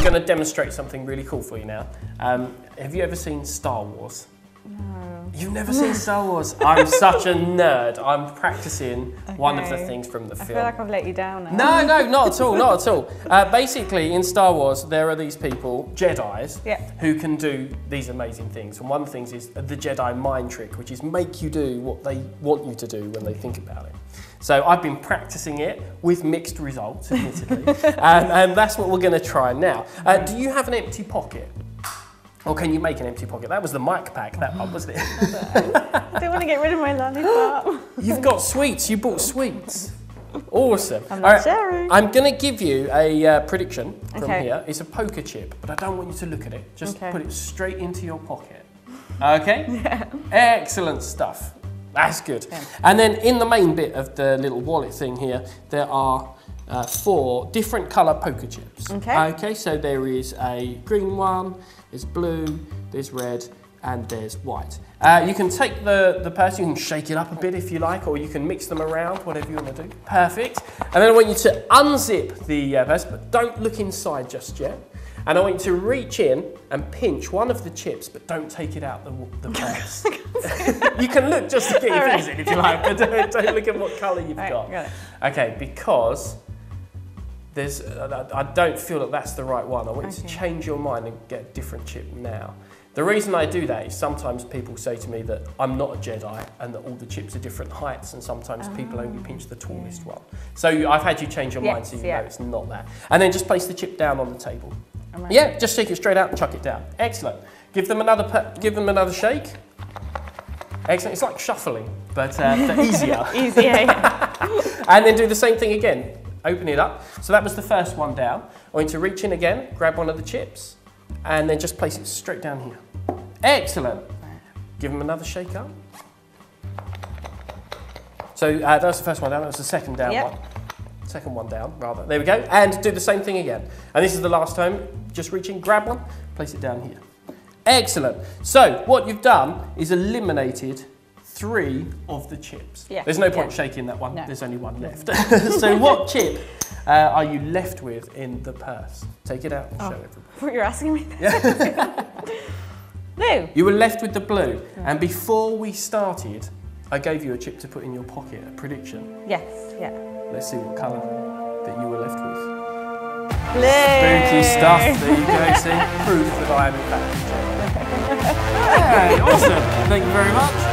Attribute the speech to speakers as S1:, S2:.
S1: going to demonstrate something really cool for you now. Um, have you ever seen Star Wars?
S2: No.
S1: You've never seen Star Wars? I'm such a nerd. I'm practicing one of the things from the
S2: I
S1: film.
S2: I feel like I've let you down now.
S1: No, no, not at all, not at all. Uh, basically, in Star Wars, there are these people, Jedi's,
S2: Yeah.
S1: who can do these amazing things. And one of the things is the Jedi mind trick, which is make you do what they want you to do when they think about it. So I've been practicing it with mixed results, admittedly, and, and that's what we're going to try now. Uh, do you have an empty pocket? Or can you make an empty pocket? That was the mic pack, that one, wasn't it?
S2: I don't want to get rid of my lollipop.
S1: You've got sweets. You bought sweets. Awesome.
S2: I'm
S1: All
S2: not sharing.
S1: I'm going to give you a uh, prediction from
S2: Okay.
S1: here. It's a poker chip, but I don't want you to look at it. Just
S2: Okay.
S1: put it straight into your pocket. Okay? Excellent stuff. That's good.
S2: Yeah.
S1: And then in the main bit of the little wallet thing here, there are uh, four different colour poker chips.
S2: Okay.
S1: Okay, so there is a green one, there's blue, there's red, and there's white. Uh, you can take the, the purse, you can shake it up a bit if you like, or you can mix them around, whatever you want to do. Perfect. And then I want you to unzip the uh, purse, but don't look inside just yet. And I want you to reach in and pinch one of the chips, but don't take it out the, the purse. you can look just to get your
S2: All
S1: fingers in if you like, but don't, don't look at what colour you've
S2: Right,
S1: got.
S2: got.
S1: Okay, because there's, uh, I don't feel that that's the right one. I want you to change your mind and get a different chip now. The reason I do that is sometimes people say to me that I'm not a Jedi and that all the chips are different heights, and sometimes people only pinch the tallest one. So you- I've had you change your mind so you
S2: yeah.
S1: know it's not that. And then just place the chip down on the table.
S2: I-
S1: Yeah, just shake it straight out and chuck it down. Excellent. Give them another, give them another shake. Excellent. It's like shuffling, but, uh, but easier.
S2: Easy, yeah.
S1: And then do the same thing again. Open it up. So that was the first one down. I want you to reach in again, grab one of the chips, and then just place it straight down here. Excellent. Give them another shake up. So uh, that was the first one down. That was the second down
S2: Yep.
S1: one. Second one down, rather. There we go. And do the same thing again. And this is the last time. Just reach in, grab one, place it down here. Excellent. So what you've done is eliminated three of the chips.
S2: Yeah.
S1: There's no point
S2: Yeah.
S1: shaking that one.
S2: No.
S1: There's only one left. so what chip uh, are you left with in the purse? Take it out and
S2: Oh.
S1: show everybody.
S2: What you're asking me? Yeah. Blue.
S1: You were left with the blue. And before we started, I gave you a chip to put in your pocket, a prediction.
S2: Yes, yeah.
S1: Let's see what colour that you were left with.
S2: Blue.
S1: Spooky stuff. There you go. See, proof that I am in fact. Hey, awesome. Thank you very much.